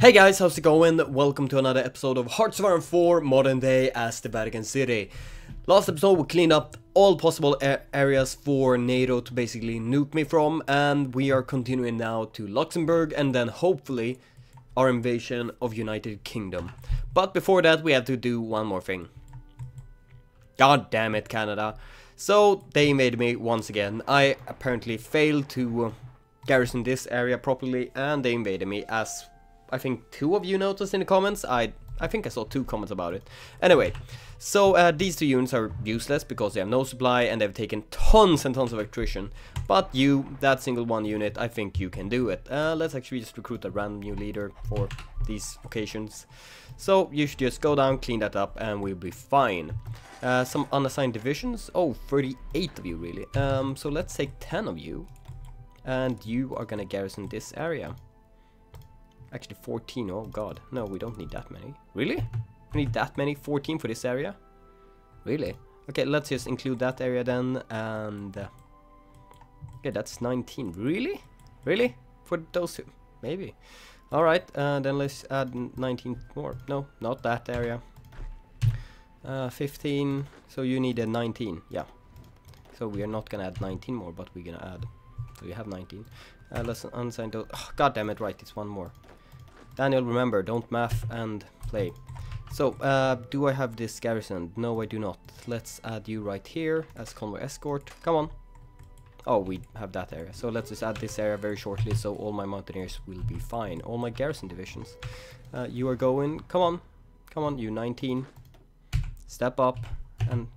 Hey guys, how's it going? Welcome to another episode of Hearts of Iron 4 Modern Day as the Vatican City. Last episode we cleaned up all possible areas for NATO to basically nuke me from and we are continuing now to Luxembourg and then hopefully our invasion of United Kingdom. But before that we have to do one more thing. God damn it Canada. So they made me once again. I apparently failed to uh, garrison this area properly and they invaded me as I think two of you noticed in the comments. I I think I saw two comments about it. Anyway, so uh, these two units are useless because they have no supply and they've taken tons and tons of attrition. But you, that single one unit, I think you can do it. Uh, let's actually just recruit a random new leader for these occasions. So you should just go down, clean that up, and we'll be fine. Uh, some unassigned divisions. Oh, 38 of you really. Um, so let's take 10 of you. And you are gonna garrison this area. Actually 14, oh god. No, we don't need that many. Really? We need that many? 14 for this area? Really? Okay, let's just include that area then, and... Uh, yeah, that's 19. Really? Really? For those two? Maybe. Alright, uh, then let's add 19 more. No, not that area. Uh, 15, so you need a 19, yeah. So we are not gonna add 19 more, but we're gonna add... So you have 19. Uh, let's unsign those... Oh, God damn it, right, it's one more. Daniel, remember, don't math and play. So, uh, do I have this garrison? No, I do not. Let's add you right here as convoy escort. Come on. Oh, we have that area. So let's just add this area very shortly so all my mountaineers will be fine. All my garrison divisions. Uh, you are going. Come on. Come on, you 19. Step up. And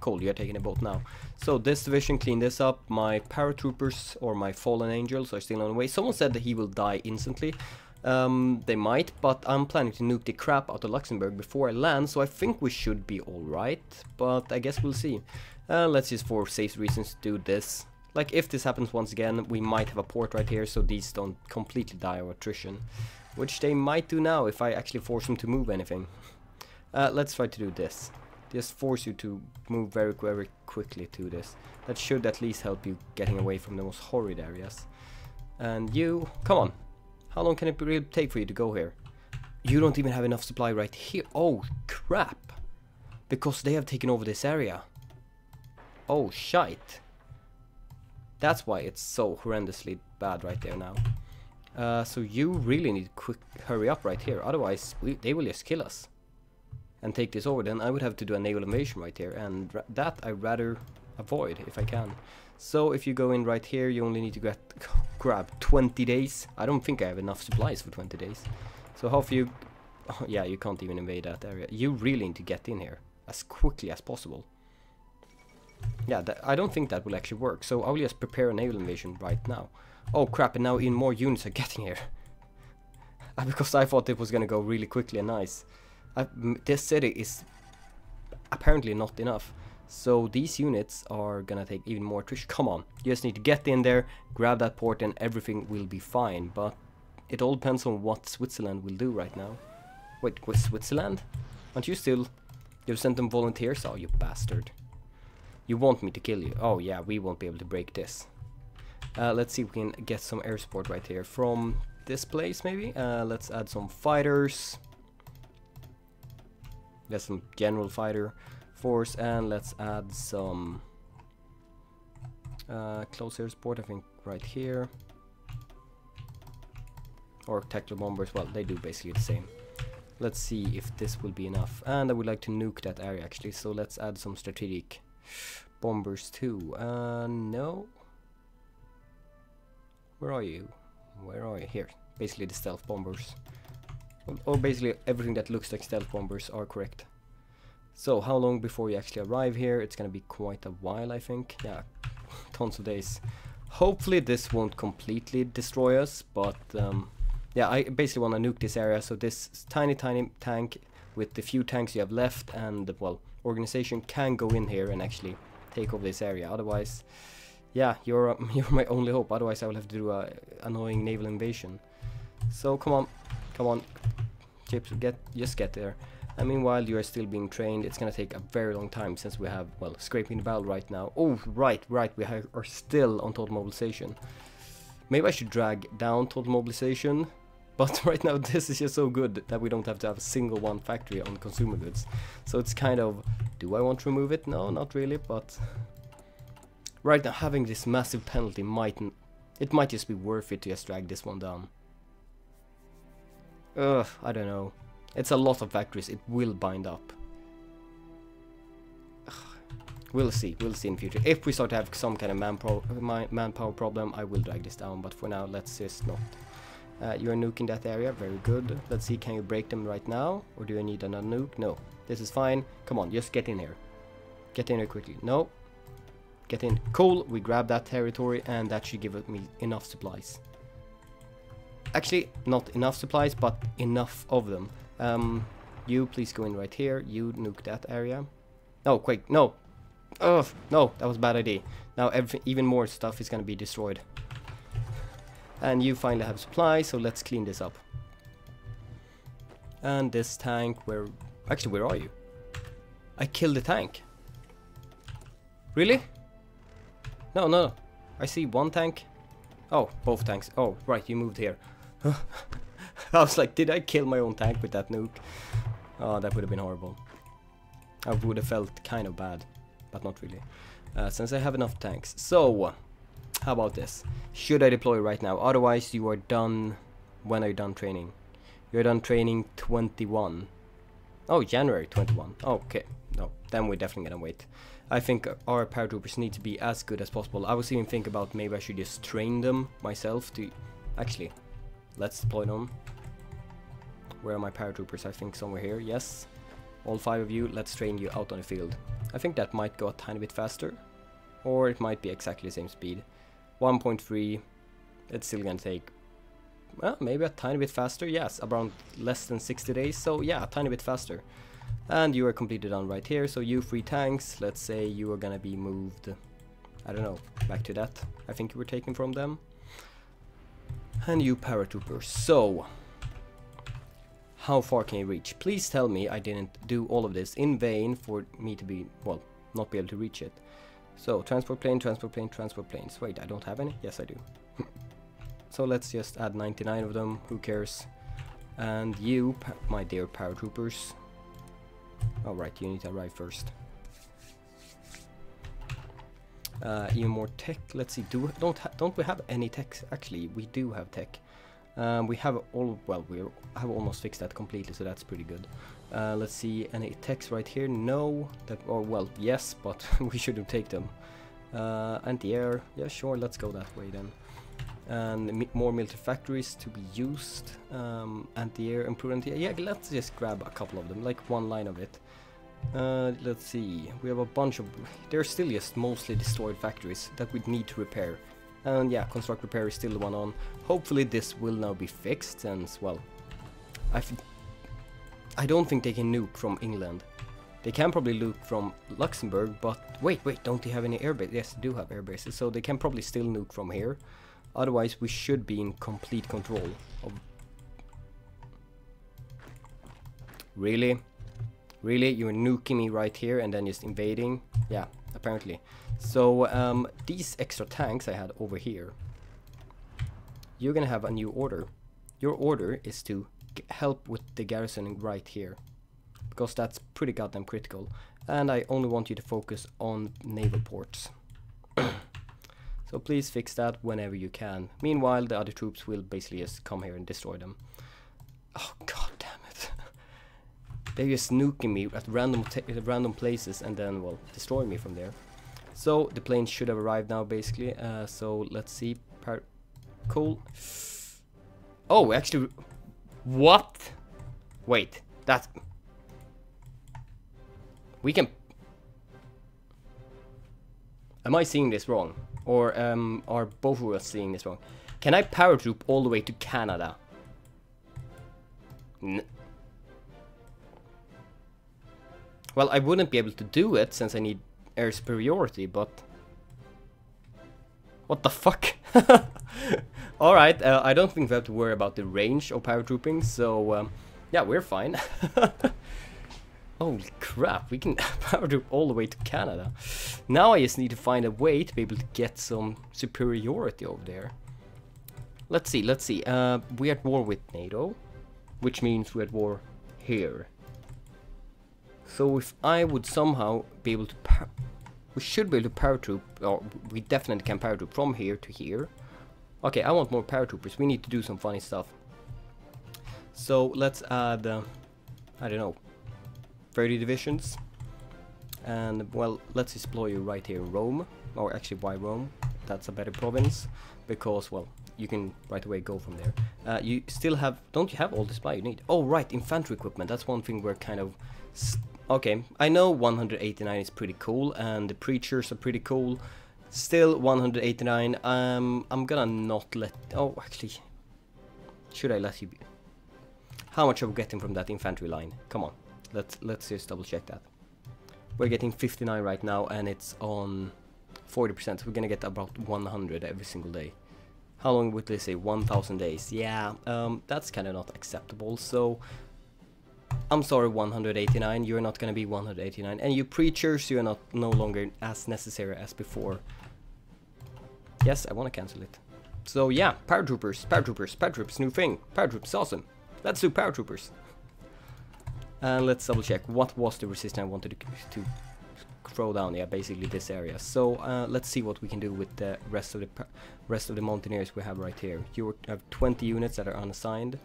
Cole, you're taking a boat now. So this division, clean this up. My paratroopers or my fallen angels are still on the way. Someone said that he will die instantly. Um, they might, but I'm planning to nuke the crap out of Luxembourg before I land, so I think we should be alright, but I guess we'll see. Uh, let's just for safe reasons do this. Like, if this happens once again, we might have a port right here, so these don't completely die of attrition. Which they might do now, if I actually force them to move anything. Uh, let's try to do this. Just force you to move very, very quickly to this. That should at least help you getting away from the most horrid areas. And you, come on, how long can it really take for you to go here? You don't even have enough supply right here. Oh, crap. Because they have taken over this area. Oh, shite. That's why it's so horrendously bad right there now. Uh, so you really need to quick hurry up right here. Otherwise, we, they will just kill us. And take this over. Then I would have to do a naval invasion right here. And that I rather avoid if I can. So if you go in right here, you only need to get grab 20 days. I don't think I have enough supplies for 20 days. So how you... Oh, yeah, you can't even invade that area. You really need to get in here as quickly as possible. Yeah, I don't think that will actually work. So I will just prepare a naval invasion right now. Oh crap, and now even more units are getting here. because I thought it was gonna go really quickly and nice. I, this city is apparently not enough. So these units are gonna take even more attrition. Come on, you just need to get in there, grab that port and everything will be fine. But it all depends on what Switzerland will do right now. Wait, with Switzerland? Aren't you still... You've sent them volunteers? Oh, you bastard. You want me to kill you? Oh yeah, we won't be able to break this. Uh, let's see if we can get some air support right here from this place maybe. Uh, let's add some fighters. Get some general fighter force and let's add some uh, close air support I think right here. Or tactical bombers well they do basically the same. Let's see if this will be enough. And I would like to nuke that area actually so let's add some strategic bombers too. Uh, no. Where are you? Where are you? Here. Basically the stealth bombers. Or basically everything that looks like stealth bombers are correct so how long before you actually arrive here? It's gonna be quite a while I think. Yeah, tons of days. Hopefully this won't completely destroy us, but um, yeah, I basically want to nuke this area. So this tiny, tiny tank with the few tanks you have left and, well, organization can go in here and actually take over this area. Otherwise, yeah, you're, uh, you're my only hope. Otherwise I will have to do a annoying naval invasion. So come on, come on, Chips, get, just get there. Meanwhile, you are still being trained. It's gonna take a very long time since we have, well, scraping the bell right now. Oh, right, right, we are still on total mobilization. Maybe I should drag down total mobilization But right now this is just so good that we don't have to have a single one factory on consumer goods. So it's kind of, do I want to remove it? No, not really, but right now having this massive penalty might, it might just be worth it to just drag this one down. Ugh, I don't know. It's a lot of factories, it will bind up. We'll see, we'll see in future. If we start to have some kind of manpower, manpower problem, I will drag this down, but for now, let's just not. Uh, you're nuking that area, very good. Let's see, can you break them right now? Or do you need another nuke? No, this is fine. Come on, just get in here. Get in here quickly. No. Get in. Cool, we grab that territory, and that should give me enough supplies. Actually, not enough supplies, but enough of them. Um, you, please go in right here. You nuke that area. No, quick, no, Oh, no, that was a bad idea. Now even more stuff is gonna be destroyed. And you finally have supplies, so let's clean this up. And this tank, where... Actually, where are you? I killed the tank. Really? No, no. I see one tank. Oh, both tanks. Oh, right, you moved here. I was like, did I kill my own tank with that nuke? Oh, that would have been horrible. I would have felt kind of bad but not really. Uh, since I have enough tanks. So, how about this? Should I deploy right now? Otherwise, you are done. When are you done training? You're done training 21. Oh, January 21. okay. No, then we're definitely gonna wait. I think our paratroopers need to be as good as possible. I was even thinking about maybe I should just train them myself to... Actually, let's deploy them. Where are my paratroopers? I think somewhere here. Yes. All five of you, let's train you out on the field. I think that might go a tiny bit faster. Or it might be exactly the same speed. 1.3, it's still gonna take, well, maybe a tiny bit faster, yes, around less than 60 days, so yeah, a tiny bit faster. And you are completely done right here, so you three tanks, let's say you are gonna be moved, I don't know, back to that, I think you were taken from them. And you paratroopers, so, how far can you reach? Please tell me I didn't do all of this in vain for me to be, well, not be able to reach it. So, transport plane, transport plane, transport planes. Wait, I don't have any? Yes, I do. so let's just add 99 of them, who cares? And you, my dear paratroopers. Alright, you need to arrive first. Uh, even more tech. Let's see. Do don't don't we have any tech? Actually, we do have tech. Um, we have all, well, we have almost fixed that completely, so that's pretty good. Uh, let's see, any techs right here? No, that, or well, yes, but we shouldn't take them. Uh, anti-air, yeah, sure, let's go that way then. And more military factories to be used. Um, anti-air, improved anti-air, yeah, let's just grab a couple of them, like one line of it. Uh, let's see, we have a bunch of, they're still just mostly destroyed factories that we need to repair. And yeah, construct repair is still the one on. Hopefully this will now be fixed since, well, I I don't think they can nuke from England. They can probably nuke from Luxembourg, but wait, wait, don't they have any air bases? Yes, they do have air bases, so they can probably still nuke from here. Otherwise, we should be in complete control of... Really? Really? You're nuking me right here and then just invading? Yeah, apparently. So um, these extra tanks I had over here, you're gonna have a new order. Your order is to help with the garrisoning right here, because that's pretty goddamn critical. And I only want you to focus on naval ports. so please fix that whenever you can. Meanwhile, the other troops will basically just come here and destroy them. Oh god. They're just nuking me at random, random places and then, well, destroy me from there. So the plane should have arrived now, basically. Uh, so let's see. Par cool. Oh, actually, what? Wait, that. We can. Am I seeing this wrong, or um, are both of us seeing this wrong? Can I paratroop all the way to Canada? N well, I wouldn't be able to do it since I need air superiority, but... What the fuck? Alright, uh, I don't think we have to worry about the range of paratrooping, so um, yeah, we're fine. Holy crap, we can paratroop all the way to Canada. Now I just need to find a way to be able to get some superiority over there. let's see, let's see. Uh, we're at war with NATO, which means we're at war here. So if I would somehow be able to, we should be able to paratroop, or we definitely can paratroop from here to here. Okay, I want more paratroopers. We need to do some funny stuff. So let's add, uh, I don't know, 30 divisions. And well, let's explore you right here in Rome, or actually why Rome? That's a better province, because well, you can right away go from there. Uh, you still have, don't you have all the supply you need? Oh right, infantry equipment, that's one thing we're kind of, okay, I know 189 is pretty cool, and the preachers are pretty cool, still 189, um, I'm gonna not let, oh actually, should I let you be? How much are we getting from that infantry line? Come on, let's, let's just double check that. We're getting 59 right now, and it's on 40%, so we're gonna get about 100 every single day. How long would they say? 1000 days. Yeah, um, that's kind of not acceptable, so... I'm sorry 189, you're not gonna be 189. And you preachers, you're not no longer as necessary as before. Yes, I wanna cancel it. So yeah, paratroopers, paratroopers, paratroopers, new thing. Paratroopers, awesome. Let's do paratroopers. And let's double check, what was the resistance I wanted to, to throw down, yeah, basically this area. So uh, let's see what we can do with the rest of the rest of the mountaineers we have right here. You have 20 units that are unassigned.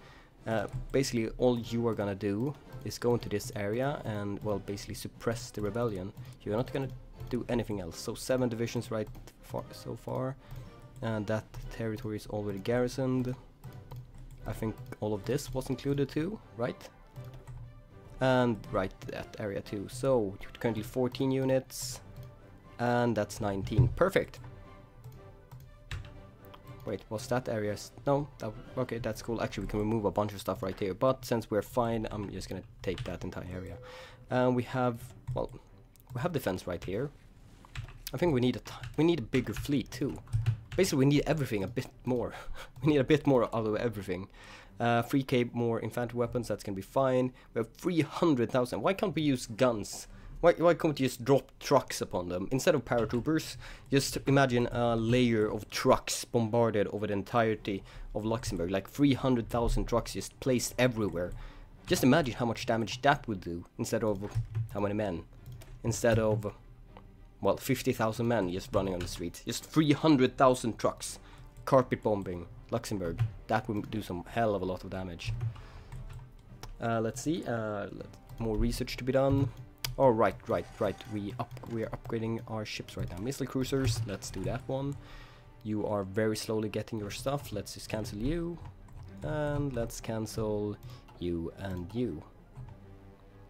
Uh, basically, all you are gonna do is go into this area and, well, basically suppress the rebellion. You're not gonna do anything else. So seven divisions right far so far, and that territory is already garrisoned. I think all of this was included too, right? and right that area too. So currently 14 units and that's 19. Perfect. Wait, was that area? No, that, okay, that's cool. Actually, we can remove a bunch of stuff right here. But since we're fine, I'm just gonna take that entire area. And we have, well, we have defense right here. I think we need a we need a bigger fleet too. Basically, we need everything a bit more. we need a bit more out of everything. Uh, 3k more infantry weapons, that's gonna be fine. We have 300,000. Why can't we use guns? Why, why can't we just drop trucks upon them? Instead of paratroopers, just imagine a layer of trucks bombarded over the entirety of Luxembourg. Like 300,000 trucks just placed everywhere. Just imagine how much damage that would do instead of how many men? Instead of, well, 50,000 men just running on the streets. Just 300,000 trucks. Carpet bombing. Luxembourg. That would do some hell of a lot of damage. Uh, let's see. Uh, more research to be done. Oh, right, right, right. We up we are upgrading our ships right now. Missile cruisers. Let's do that one. You are very slowly getting your stuff. Let's just cancel you, and let's cancel you and you.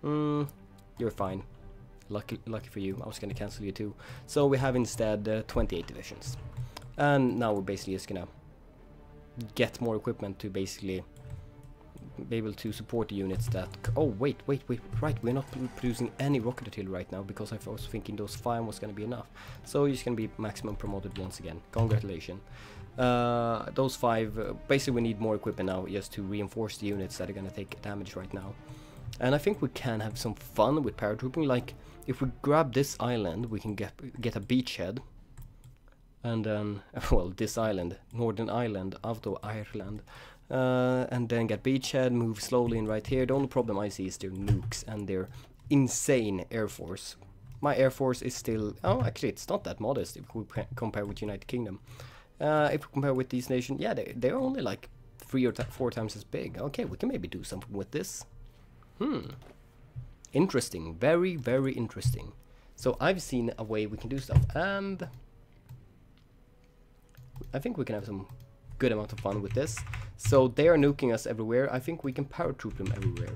Hmm, you're fine. Lucky, lucky for you. I was gonna cancel you too. So we have instead uh, 28 divisions, and now we're basically just gonna get more equipment to basically be able to support the units that... Oh, wait, wait, wait, right, we're not producing any rocket artillery right now because I was thinking those 5 was gonna be enough. So he's gonna be maximum promoted once again. Congratulations. Uh, those 5, uh, basically we need more equipment now just to reinforce the units that are gonna take damage right now. And I think we can have some fun with paratrooping, like if we grab this island we can get, get a beachhead and then well this island northern island out of ireland uh, and then get beachhead move slowly in right here. The only problem i see is their nukes and their insane air force. My air force is still oh actually it's not that modest if we compare with united kingdom. Uh, if we compare with these nations yeah they, they're only like three or four times as big. Okay we can maybe do something with this. Hmm. Interesting. Very very interesting. So i've seen a way we can do stuff. And I think we can have some good amount of fun with this. So they are nuking us everywhere. I think we can paratroop them everywhere.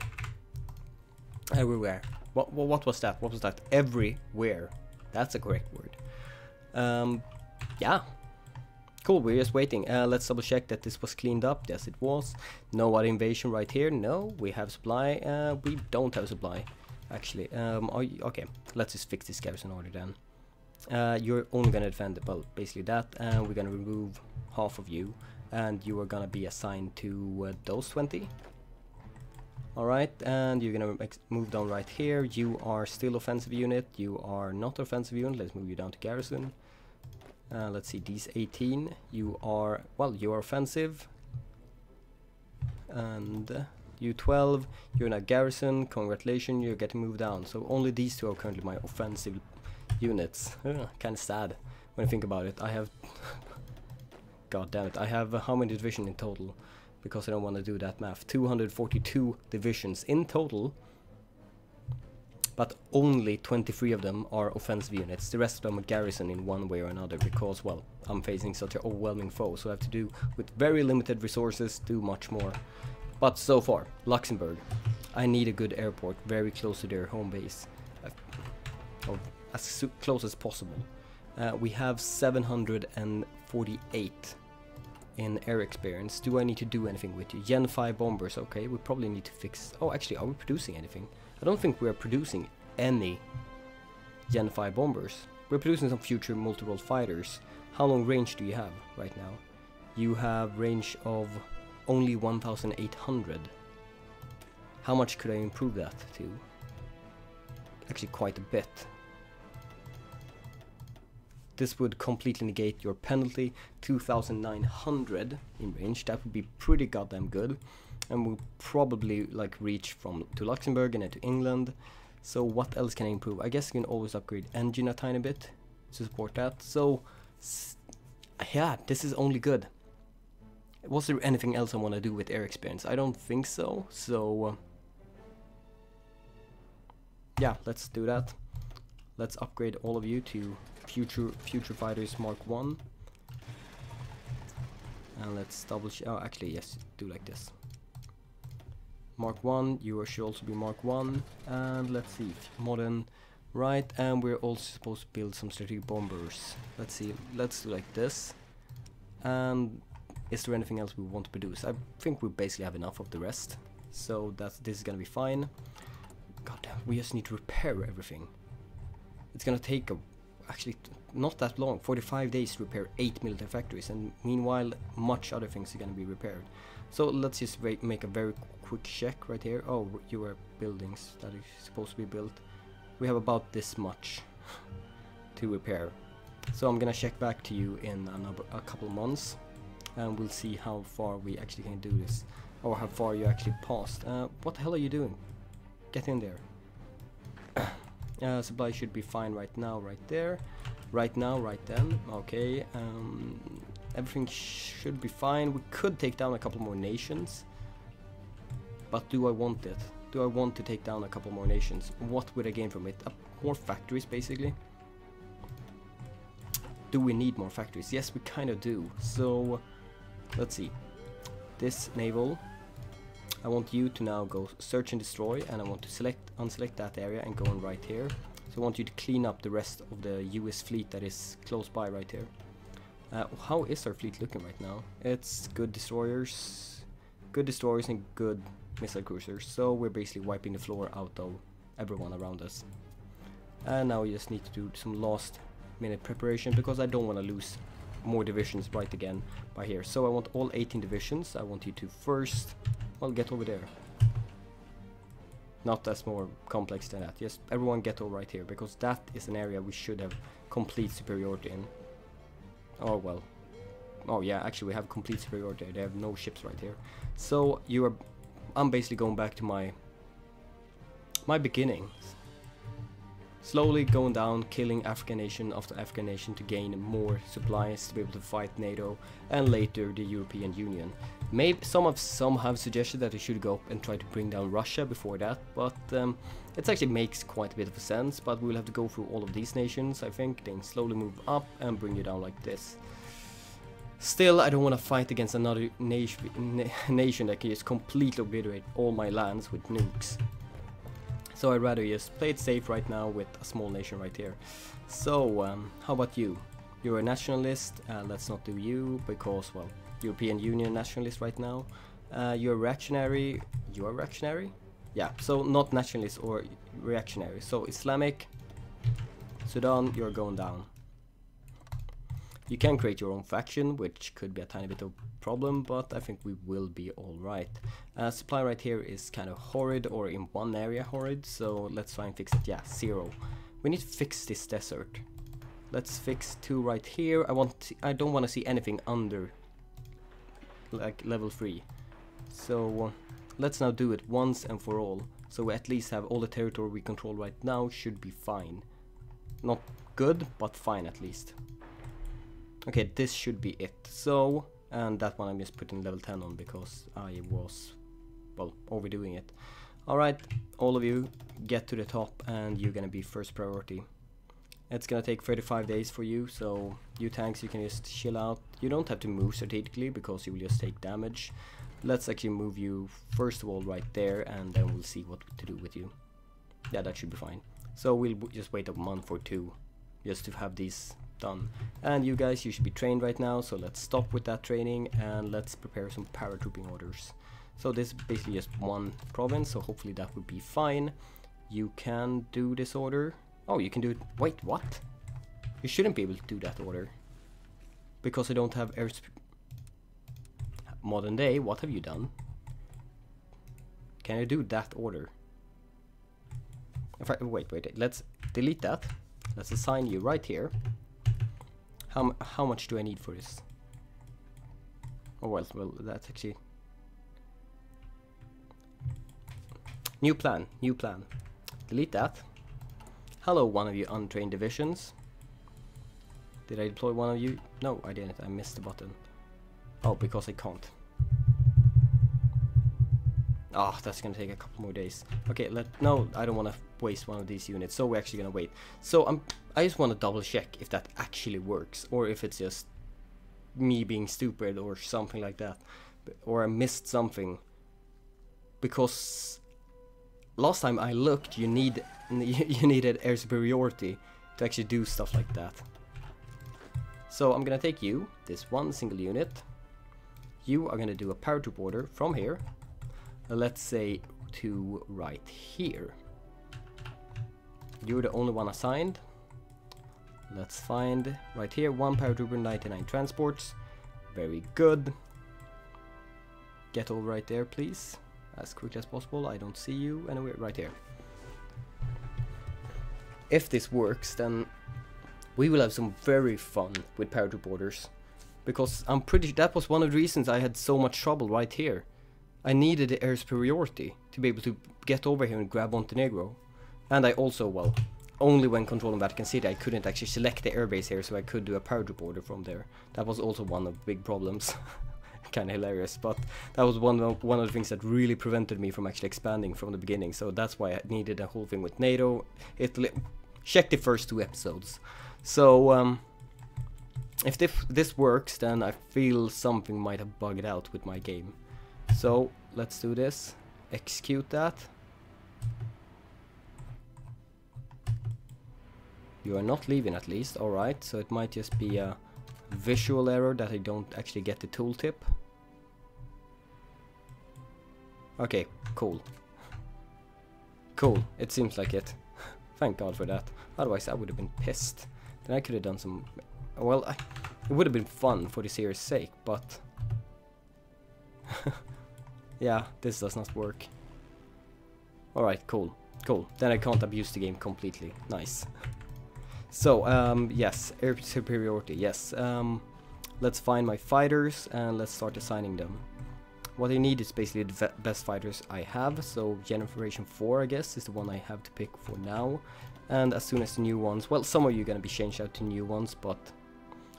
Everywhere. What, what, what was that? What was that? Everywhere. That's a correct word. Um, yeah. Cool, we're just waiting. Uh, let's double check that this was cleaned up. Yes, it was. No other invasion right here. No, we have supply. Uh, we don't have supply, actually. Um, you, okay, let's just fix this garrison order then uh, you're only gonna defend well basically that and we're gonna remove half of you and you are gonna be assigned to uh, those 20 alright and you're gonna move down right here you are still offensive unit you are not offensive unit let's move you down to garrison Uh, let's see, these 18, you are, well, you are offensive. And you 12, you're in a garrison, congratulations, you're getting moved down. So only these two are currently my offensive units. kind of sad when I think about it. I have, god damn it, I have uh, how many divisions in total? Because I don't want to do that math. 242 divisions in total but only 23 of them are offensive units. The rest of them are garrison in one way or another because, well, I'm facing such an overwhelming foe, so I have to do, with very limited resources, do much more. But so far, Luxembourg. I need a good airport very close to their home base, uh, as close as possible. Uh, we have 748 in air experience. Do I need to do anything with you? Gen 5 bombers, okay, we probably need to fix... Oh, actually, are we producing anything? I don't think we are producing any Gen 5 bombers. We're producing some future multi-role fighters. How long range do you have right now? You have range of only 1800. How much could I improve that to? Actually quite a bit. This would completely negate your penalty, 2900 in range, that would be pretty goddamn good and we'll probably like reach from to Luxembourg and then to England. So what else can I improve? I guess you can always upgrade engine a tiny bit to support that. So yeah, this is only good. Was there anything else I want to do with air experience? I don't think so. So uh, yeah, let's do that. Let's upgrade all of you to future future fighters Mark 1. And let's double oh actually yes, do like this. Mark 1, yours should also be Mark 1. And let's see, modern, right, and we're also supposed to build some strategic bombers. Let's see, let's do like this. And is there anything else we want to produce? I think we basically have enough of the rest. So that's this is gonna be fine. God damn, we just need to repair everything. It's gonna take a, actually not that long, 45 days to repair 8 military factories and meanwhile much other things are gonna be repaired. So let's just make a very quick check right here. Oh, you are buildings that is supposed to be built. We have about this much to repair. So I'm gonna check back to you in another, a couple months and we'll see how far we actually can do this or how far you actually passed. Uh, what the hell are you doing? Get in there. Uh, supply should be fine right now, right there. Right now, right then. Okay. Um, everything should be fine. We could take down a couple more nations. But do I want it? Do I want to take down a couple more nations? What would I gain from it? Uh, more factories, basically. Do we need more factories? Yes, we kind of do. So, let's see. This naval, I want you to now go search and destroy, and I want to select, unselect that area and go on right here. So I want you to clean up the rest of the US fleet that is close by right here. Uh, how is our fleet looking right now? It's good destroyers, good destroyers and good missile cruisers. So we're basically wiping the floor out of everyone around us. And now we just need to do some last minute preparation because I don't want to lose more divisions right again by here. So I want all 18 divisions. I want you to first, well, get over there. Not as more complex than that. Just everyone get over right here because that is an area we should have complete superiority in. Oh well. Oh yeah, actually we have complete superiority. They have no ships right here. So you are I'm basically going back to my my beginnings. Slowly going down, killing African nation after African nation to gain more supplies to be able to fight NATO and later the European Union. Maybe some of some have suggested that I should go up and try to bring down Russia before that, but um, it actually makes quite a bit of sense. But we'll have to go through all of these nations, I think, then slowly move up and bring you down like this. Still, I don't want to fight against another nation, nation that can just completely obliterate all my lands with nukes. So I'd rather just play it safe right now with a small nation right here. So, um, how about you? You're a nationalist, uh, let's not do you, because, well, European Union nationalist right now. Uh, you're reactionary, you're reactionary? Yeah, so not nationalist or reactionary. So Islamic, Sudan, you're going down. You can create your own faction, which could be a tiny bit of problem, but I think we will be alright. Uh, supply right here is kind of horrid, or in one area horrid, so let's try and fix it. Yeah, zero. We need to fix this desert. let's fix two right here. I want I don't want to see anything under like level 3. So let's now do it once and for all. So we at least have all the territory we control right now should be fine. Not good, but fine at least. Okay, this should be it. So, and that one I'm just putting level 10 on because I was, well, overdoing it. Alright, all of you, get to the top and you're gonna be first priority. It's gonna take 35 days for you, so you tanks, you can just chill out. You don't have to move strategically because you will just take damage. Let's actually move you first of all right there and then we'll see what to do with you. Yeah, that should be fine. So we'll just wait a month or two just to have these done. And you guys, you should be trained right now, so let's stop with that training and let's prepare some paratrooping orders. So this is basically just one province, so hopefully that would be fine. You can do this order. Oh, you can do it. Wait, what? You shouldn't be able to do that order. Because I don't have air Modern day, what have you done? Can I do that order? If I, wait, wait, let's delete that. Let's assign you right here. How, how much do I need for this? Oh well, well, that's actually... New plan, new plan. Delete that. Hello, one of you untrained divisions. Did I deploy one of you? No, I didn't. I missed the button. Oh, because I can't. Oh, that's gonna take a couple more days. Okay, let no, I don't want to waste one of these units, so we're actually gonna wait. So I'm, I just want to double check if that actually works, or if it's just me being stupid or something like that, or I missed something. Because last time I looked, you need you needed air superiority to actually do stuff like that. So I'm gonna take you, this one single unit. You are gonna do a paratroop order from here let's say to right here. You're the only one assigned. Let's find right here one paratrooper, 99 transports. Very good. Get over right there, please. As quickly as possible. I don't see you anywhere. Right here. If this works, then we will have some very fun with paratroop orders. Because I'm pretty... That was one of the reasons I had so much trouble right here. I needed the air superiority to be able to get over here and grab Montenegro. And I also, well, only when controlling Vatican City I couldn't actually select the airbase here so I could do a paratroop order from there. That was also one of the big problems. kind of hilarious, but that was one of, one of the things that really prevented me from actually expanding from the beginning. So that's why I needed a whole thing with NATO, Italy. Check the first two episodes. So um, if this works, then I feel something might have bugged out with my game. So let's do this. Execute that. You are not leaving at least, alright, so it might just be a visual error that I don't actually get the tooltip. Okay, cool. Cool, it seems like it. Thank god for that. Otherwise I would have been pissed. Then I could have done some... Well, I, it would have been fun for the series' sake, but... Yeah, this does not work. Alright, cool. Cool. Then I can't abuse the game completely. Nice. so, um, yes, air superiority, yes. Um, let's find my fighters and let's start assigning them. What I need is basically the best fighters I have, so Generation 4 I guess is the one I have to pick for now. And as soon as the new ones, well some of you are gonna be changed out to new ones, but...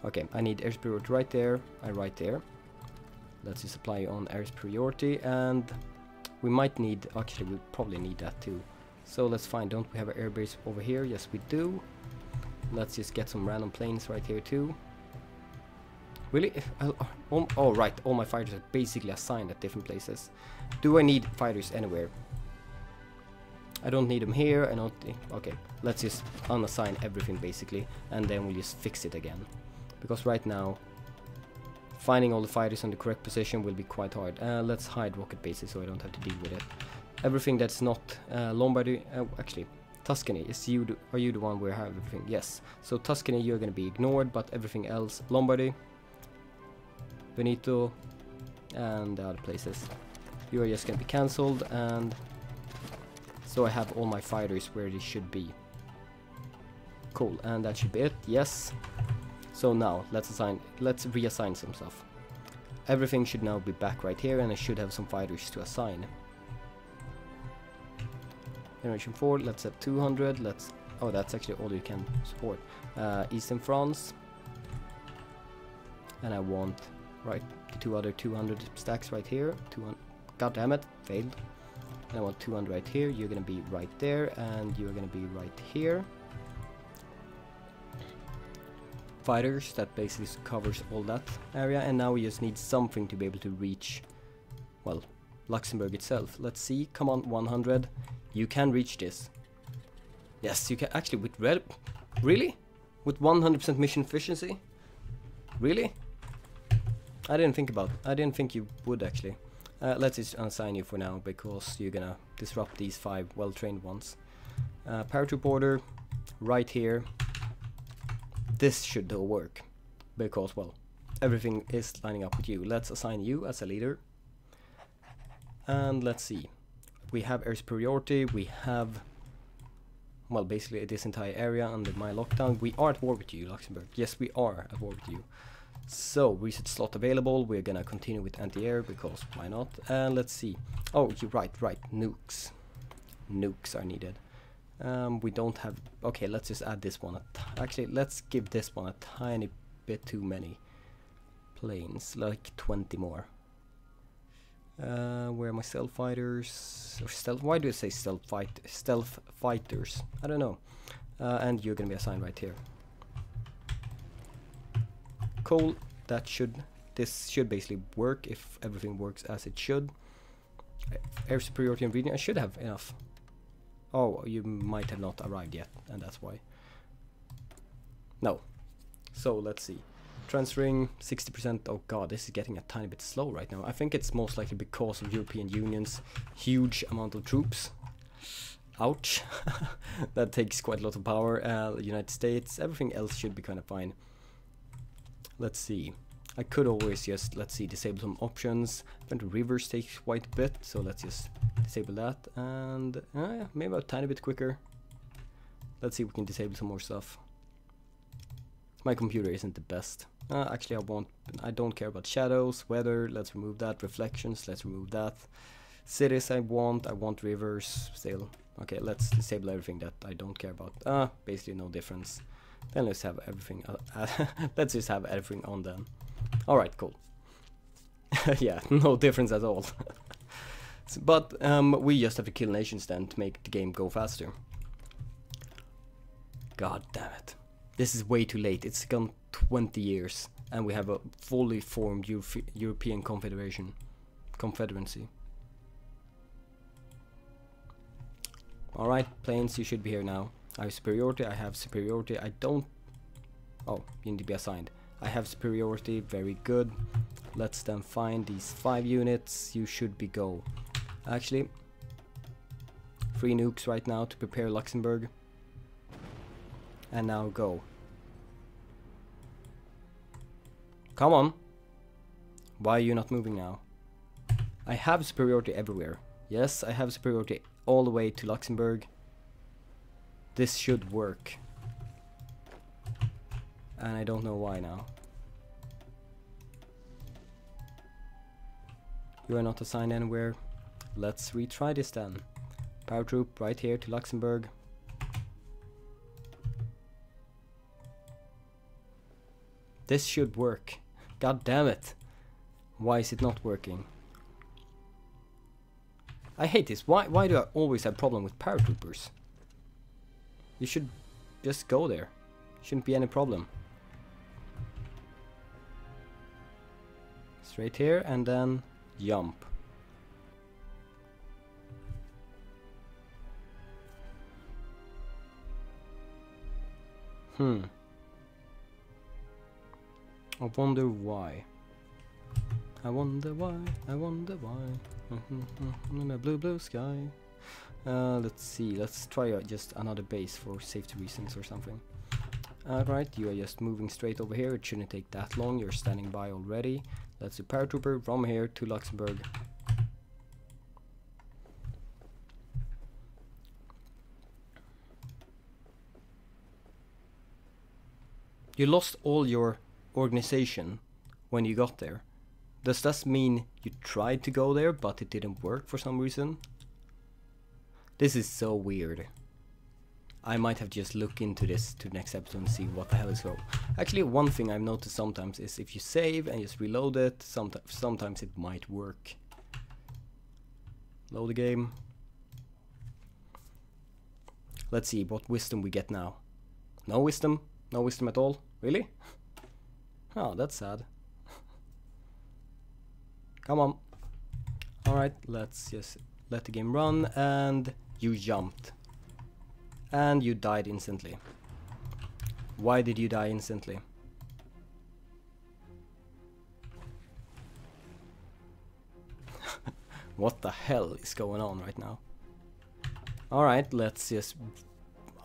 Okay, I need air superiority right there, and right there. Let's just apply on air superiority and we might need, actually we probably need that too. So let's find, don't we have an airbase over here? Yes we do. Let's just get some random planes right here too. Really? Uh, oh, oh right, all my fighters are basically assigned at different places. Do I need fighters anywhere? I don't need them here, I don't... Okay, let's just unassign everything basically, and then we'll just fix it again. Because right now, Finding all the fighters in the correct position will be quite hard. Uh, let's hide rocket bases so I don't have to deal with it. Everything that's not uh, Lombardy, uh, actually, Tuscany, is you are you the one where I have everything? Yes. So Tuscany you're gonna be ignored, but everything else, Lombardy, Veneto, and the other places, you are just gonna be cancelled, and so I have all my fighters where they should be. Cool, and that should be it. Yes. So now let's assign. Let's reassign some stuff. Everything should now be back right here, and I should have some fighters to assign. Generation 4, let's have 200, let's... Oh, that's actually all you can support. Uh, Eastern France. And I want, right, the two other 200 stacks right here. 200, God damn it, failed. And I want 200 right here, you're gonna be right there, and you're gonna be right here. Fighters, that basically covers all that area, and now we just need something to be able to reach, well, Luxembourg itself. Let's see, come on, 100. You can reach this. Yes, you can actually with red. Really? With 100% mission efficiency? Really? I didn't think about. I didn't think you would actually. Uh, let's just unsign you for now because you're gonna disrupt these five well-trained ones. Uh, paratroop order, right here. This should all work because well, everything is lining up with you. Let's assign you as a leader. And let's see we have air superiority, we have well basically this entire area under my lockdown. We are at war with you, Luxembourg. Yes, we are at war with you. So, reset slot available, we're gonna continue with anti-air because why not? And let's see. Oh, you're right, right, nukes. Nukes are needed. Um, we don't have... Okay, let's just add this one. Actually, let's give this one a tiny bit too many planes, like 20 more. Uh, where are my stealth fighters? Or stealth? Why do I say stealth fight? Stealth fighters? I don't know. Uh, and you're gonna be assigned right here. Cool. That should. This should basically work if everything works as it should. Air superiority and reading. I should have enough. Oh, you might have not arrived yet, and that's why. No. So let's see. Transferring 60%, oh god, this is getting a tiny bit slow right now. I think it's most likely because of European Union's huge amount of troops. Ouch. that takes quite a lot of power. Uh, United States, everything else should be kind of fine. Let's see. I could always just, let's see, disable some options. But rivers take quite a bit, so let's just disable that. And uh, maybe a tiny bit quicker. Let's see if we can disable some more stuff. My computer isn't the best. Uh, actually, I won't. I don't care about shadows, weather. Let's remove that. Reflections. Let's remove that. Cities. I want. I want rivers. Still. Okay. Let's disable everything that I don't care about. Ah, uh, basically no difference. Then let's have everything. Uh, let's just have everything on then. All right. Cool. yeah. No difference at all. but um, we just have to kill nations then to make the game go faster. God damn it. This is way too late. It's gone 20 years and we have a fully formed Euro European Confederation. Confederacy. Alright, planes, you should be here now. I have superiority, I have superiority, I don't... Oh, you need to be assigned. I have superiority, very good. Let's then find these five units, you should be go. Actually, three nukes right now to prepare Luxembourg. And now go. Come on. Why are you not moving now? I have superiority everywhere. Yes, I have superiority all the way to Luxembourg. This should work. And I don't know why now. You are not assigned anywhere. Let's retry this then. Paratroop right here to Luxembourg. This should work. God damn it. Why is it not working? I hate this. Why why do I always have problem with paratroopers? You should just go there. Shouldn't be any problem. Straight here and then jump. Hmm. I wonder why. I wonder why, I wonder why. In a blue, blue sky. Uh, let's see, let's try uh, just another base for safety reasons or something. Alright, you are just moving straight over here, it shouldn't take that long, you're standing by already. Let's do paratrooper from here to Luxembourg. You lost all your organization when you got there. Does this mean you tried to go there but it didn't work for some reason? This is so weird. I might have just look into this to the next episode and see what the hell is wrong. Actually, one thing I've noticed sometimes is if you save and just reload it, sometimes sometimes it might work. Load the game. Let's see what wisdom we get now. No wisdom? No wisdom at all? Really? Oh, that's sad. Come on. Alright, let's just let the game run and you jumped. And you died instantly. Why did you die instantly? what the hell is going on right now? Alright, let's just...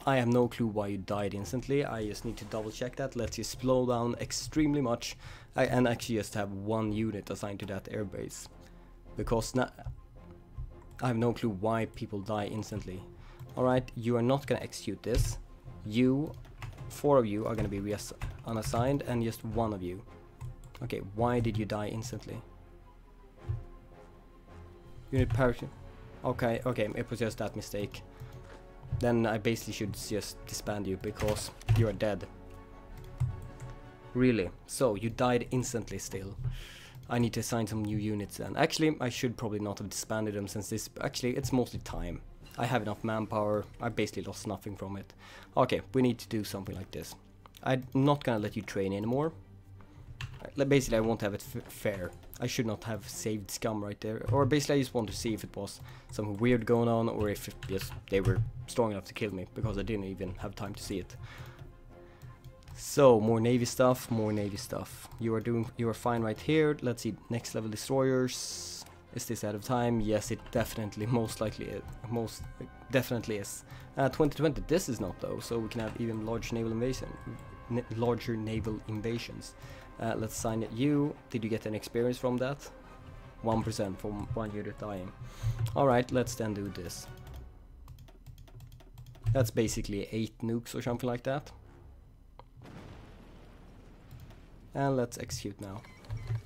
I have no clue why you died instantly, I just need to double check that. Let's just slow down extremely much I, and actually just have one unit assigned to that airbase. Because now... I have no clue why people die instantly. Alright, you are not gonna execute this. You, four of you are gonna be unassigned and just one of you. Okay, why did you die instantly? Unit parachute. Okay, okay, it was just that mistake. Then I basically should just disband you because you are dead. Really? So, you died instantly still. I need to assign some new units then. Actually, I should probably not have disbanded them since this... Actually, it's mostly time. I have enough manpower. I basically lost nothing from it. Okay, we need to do something like this. I'm not gonna let you train anymore. Basically, I won't have it fair. I should not have saved scum right there. Or basically, I just want to see if it was something weird going on or if it, yes, they were strong enough to kill me because I didn't even have time to see it. So, more navy stuff, more navy stuff. You are doing, you are fine right here. Let's see, next level destroyers. Is this out of time? Yes, it definitely, most likely, it, most definitely is. Uh, 2020, this is not though, so we can have even large naval invasion, larger naval invasions. Uh, let's sign it. You, did you get any experience from that? 1% from one unit dying. Alright, let's then do this. That's basically 8 nukes or something like that. And let's execute now.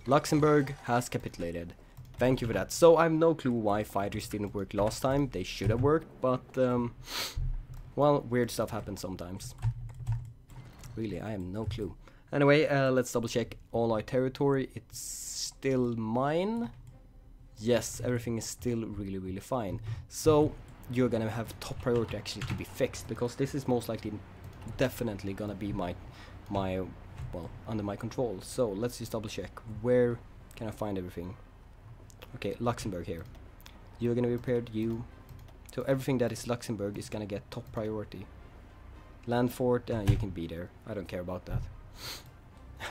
Luxembourg has capitulated. Thank you for that. So I have no clue why fighters didn't work last time. They should have worked, but um, well, weird stuff happens sometimes. Really, I have no clue. Anyway, uh, let's double check all our territory. It's still mine. Yes, everything is still really, really fine. So you're gonna have top priority actually to be fixed because this is most likely definitely gonna be my my well under my control. So let's just double check where can I find everything. Okay, Luxembourg here. You're gonna be repaired. You. So everything that is Luxembourg is gonna get top priority. Landfort, uh, you can be there. I don't care about that.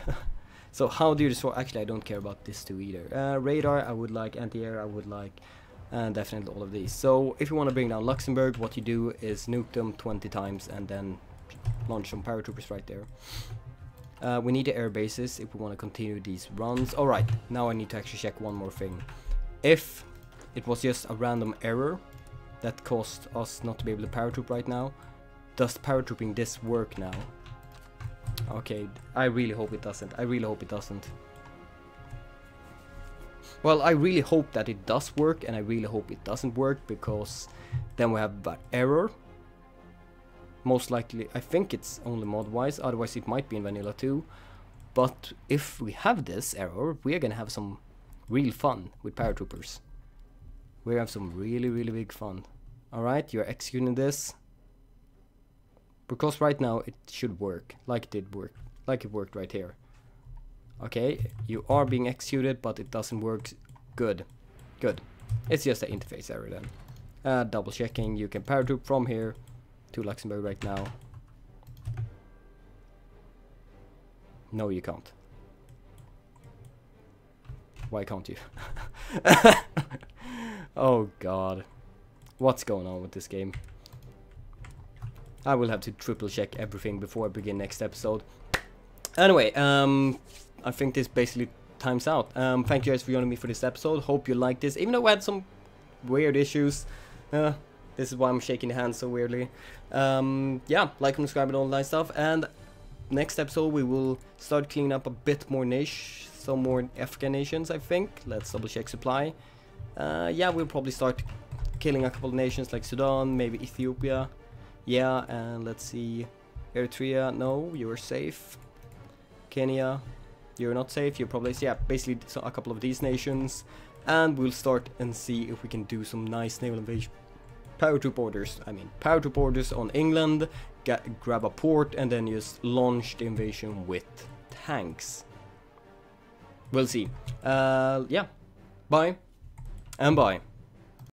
so how do you destroy? Actually, I don't care about this two either. Uh, radar, I would like. Anti-air, I would like. And definitely all of these. So if you want to bring down Luxembourg, what you do is nuke them 20 times and then launch some paratroopers right there. Uh, we need the air bases if we want to continue these runs. Alright, now I need to actually check one more thing. If it was just a random error that caused us not to be able to paratroop right now, does paratrooping this work now? Okay, I really hope it doesn't. I really hope it doesn't. Well, I really hope that it does work and I really hope it doesn't work because then we have that error. Most likely, I think it's only mod-wise, otherwise it might be in Vanilla too. But if we have this error, we are gonna have some real fun with paratroopers. We have some really, really big fun. Alright, you're executing this. Because right now it should work, like it did work, like it worked right here. Okay, you are being executed, but it doesn't work. Good, good. It's just an interface error then. Uh, double checking, you can paratroop from here to Luxembourg right now. No, you can't. Why can't you? oh god. What's going on with this game? I will have to triple check everything before I begin next episode. Anyway, um, I think this basically times out. Um, thank you guys for joining me for this episode. Hope you liked this, even though we had some weird issues. Uh, this is why I'm shaking the hands so weirdly. Um, yeah, like and subscribe and all that stuff. And next episode we will start cleaning up a bit more niche, some more African nations I think. Let's double check supply. Uh, yeah, we'll probably start killing a couple of nations like Sudan, maybe Ethiopia. Yeah, and let's see. Eritrea, no, you're safe. Kenya, you're not safe. You're probably, yeah, basically a couple of these nations. And we'll start and see if we can do some nice naval invasion. Paratroop orders, I mean, paratroop orders on England, get, grab a port, and then just launch the invasion with tanks. We'll see. Uh, yeah, bye, and bye.